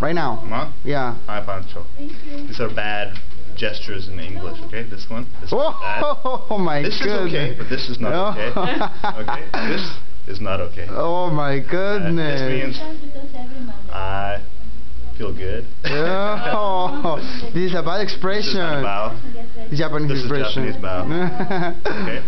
Right now. Ma? Yeah. Hi, Poncho. Thank you. These are bad gestures in English, okay? This one. This one's oh, bad. Oh my This is okay, but this is not oh. okay. Okay? This is not okay. Oh my Uh, goodness. this means I feel good. Oh, this is a bad This is expression. not a bow. Japanese This is. Japanese bow. Okay?